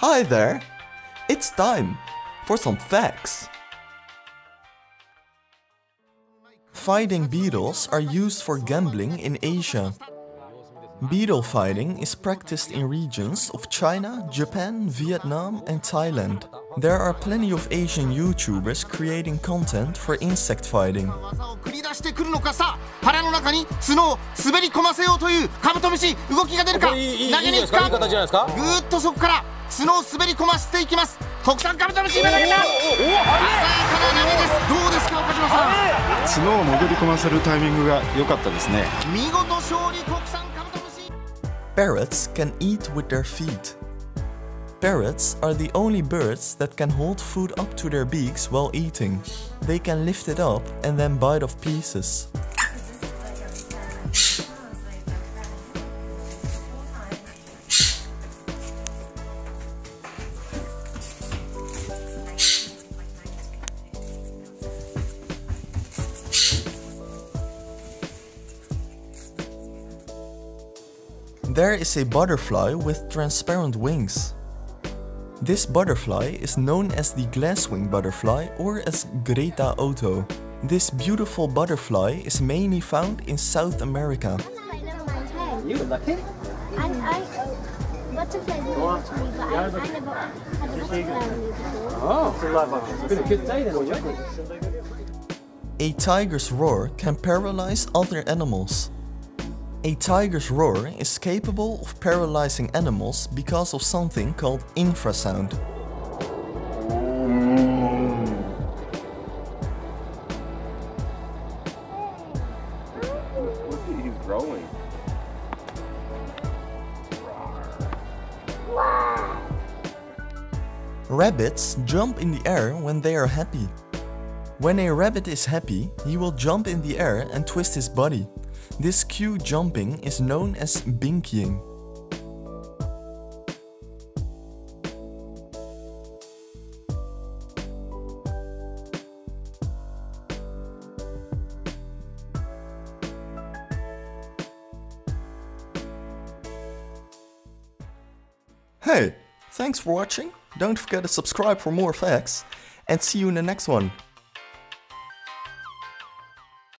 Hi there! It's time for some facts. Fighting beetles are used for gambling in Asia. Beetle fighting is practiced in regions of China, Japan, Vietnam and Thailand. There are plenty of Asian YouTubers creating content for insect fighting. 技を繰り出してくるのかさ腹の中に角を滑り込ませようというカブトムシ動きが出るか投これいいいいいいげに行くかいい形じゃないですかぐーっとそこから 角を滑り込ませていきます国産カブトムシ今投げた鮮やかな投げですどうですか岡島さん角を潜り込ませるタイミングが良かったですね見事勝利国産カブトムシ Parrots can eat with their feet. Parrots are the only birds that can hold food up to their beaks while eating. They can lift it up and then bite off pieces. There is a butterfly with transparent wings. This butterfly is known as the glasswing butterfly or as Greta oto. This beautiful butterfly is mainly found in South America. You lucky? I, I, butterflies were me, but I, I never had a butterfly on me before. Oh, good good day then, you? A tiger's roar can paralyze other animals. A tiger's roar is capable of paralyzing animals because of something called infrasound. He's growing. Rabbits jump in the air when they are happy. When a rabbit is happy, he will jump in the air and twist his body. This cue jumping is known as binkying. Hey, thanks for watching. Don't forget to subscribe for more facts and see you in the next one.